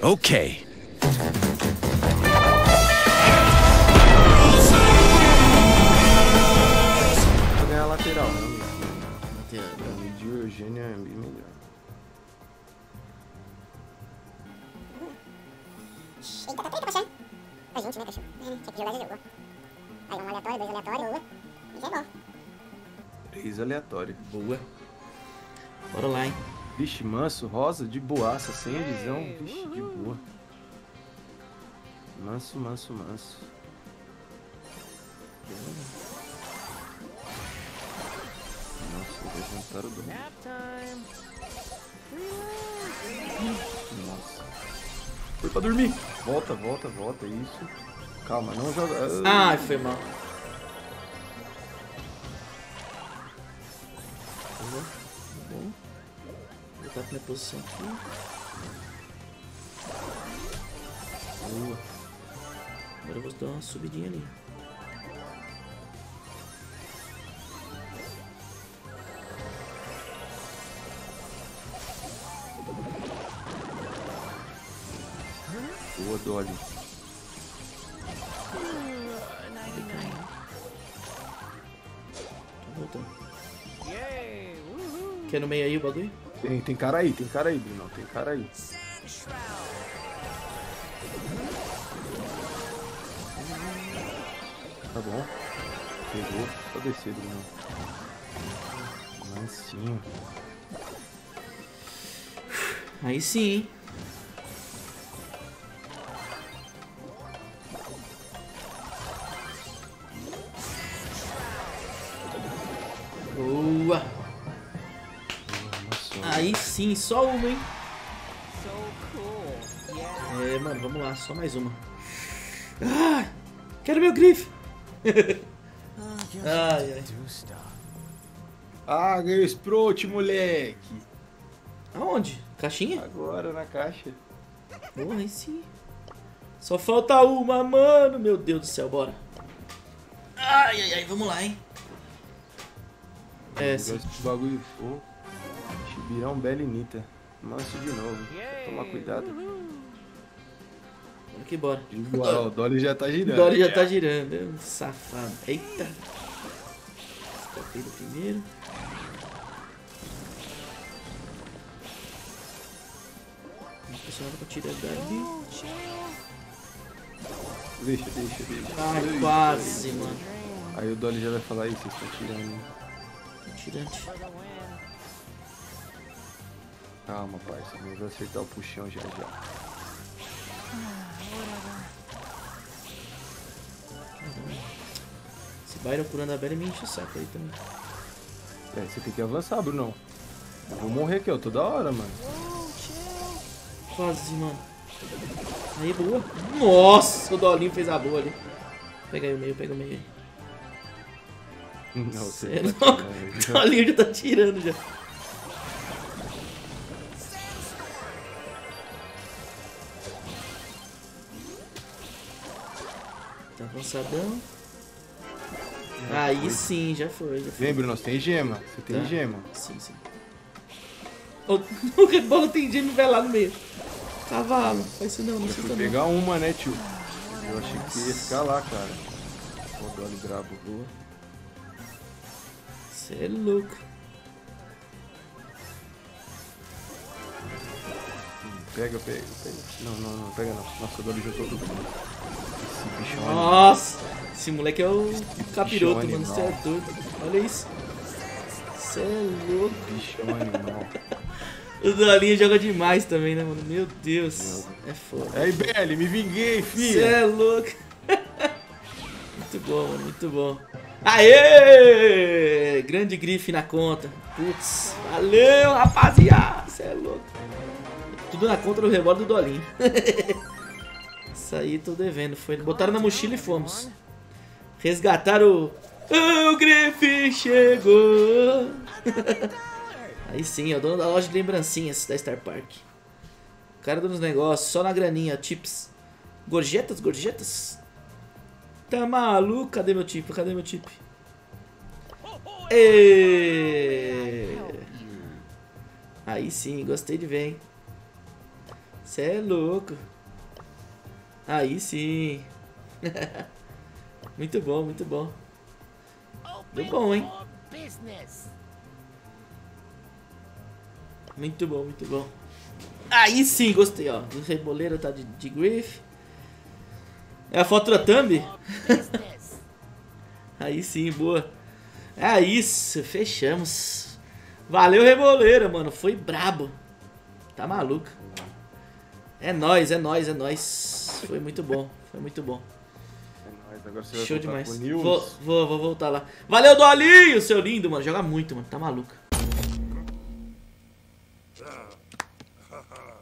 Okay. Vou ganhar a lateral, né? Lateral. Pra mim, de Eugênio é bem melhor. Eita, tá treta, baixando. Pra gente, né, cachorro? É, tinha que jogar, já jogou. Aí, um aleatório, dois aleatórios, boa. Isso é bom. Três aleatório. Boa. Bora lá, hein? Vixe, manso, rosa, de boaça, sem visão. Vixe, de boa. Manso, manso, manso. Nossa, levantaram do. Nossa. Foi pra dormir. Volta, volta, volta, isso. Calma, não joga. Ai, foi mal. Vou botar pra minha posição aqui. Boa. Agora eu vou dar uma subidinha ali. Boa, Dolly. Tô voltando. Quer no meio aí o bagulho? Tem, tem cara aí, tem cara aí, Bruno. Tem cara aí. Tá bom. Pegou. Só descer, Bruno. Mansinho. Aí sim? Boa! Aí sim, só uma, hein? É, mano, vamos lá, só mais uma. Ah! Quero meu grife! ai, ai. Ah, ganhou Sprout, moleque. Aonde? Caixinha? Agora na caixa. Porra, aí sim. Só falta uma, mano. Meu Deus do céu, bora. Ai, ai, ai, vamos lá, hein? É, sim. De bagulho. Pô. Chibirão Belinita. Manso de novo. Toma cuidado. Vamos que bora. Ó, o Dolly já tá girando. Dory já tá girando. Safado. Eita. Escapei do primeiro. Impressionado com a tira dali. Deixa, deixa, deixa. Ai, quase, mano. Aí o Dolly já vai falar isso, vocês estão tirando. Tirante. Calma, parça. Nós vamos acertar o puxão já já. Esse Byron por Annabelle me enche o saco aí também. É, você tem que avançar, Brunão. Eu vou morrer aqui, ó, toda hora, mano. Quase, mano. Aí, boa. Nossa, o Dolinho fez a boa ali. Pega aí o meio, pega o meio aí. Não, é tá. O Dolinho já tá tirando já. Tá avançadão. Aí sim, já foi, já foi. Bruno, você tem gema. Você tem Tá. gema. Sim, sim. O, Red Bull tem Jamie vai lá no meio. Cavalo, faz isso não, não precisa pegar uma, né, tio? Eu achei que ia ficar lá, cara. Ó, o brabo. Boa. Cê é louco. Pega, pega, pega. Não, não, não, pega não. Nossa, o Dolly juntou tudo. Esse bichão aí. Nossa, esse moleque é o capiroto, Bichão mano. Você é animal. doido. Olha isso. Você é louco. Bichão animal. O Dolinho joga demais também, né, mano? Meu Deus. É foda. Aí, Belly, me vinguei, Você filha. é louco. muito bom, mano. Muito bom. Aê! Grande grife na conta. Putz, valeu, rapaziada. Você é louco. Tudo na conta do rebote do Dolinho. Isso aí tô devendo. Foi, botaram na mochila e fomos. Resgataram o. O grife chegou! Aí sim, é o dono da loja de lembrancinhas da Star Park. O cara dos negócios, só na graninha, chips. Gorjetas, gorjetas? Tá maluco? Cadê meu tipo? Cadê meu tipo? Ê! Aí sim, gostei de ver, hein? Você é louco. Aí sim. muito bom, muito bom. Deu bom, hein? Muito bom, muito bom. Aí sim, gostei, ó. O reboleiro tá de, de grife. É a foto da thumb? Aí sim, boa. É isso, fechamos. Valeu, Reboleira, mano. Foi brabo. Tá maluco. É nóis, é nóis, é nóis. Foi muito bom, foi muito bom. É Show demais. Vou, vou, vou, voltar lá. Valeu, Dolinho, seu lindo, mano. Joga muito, mano. Tá maluco.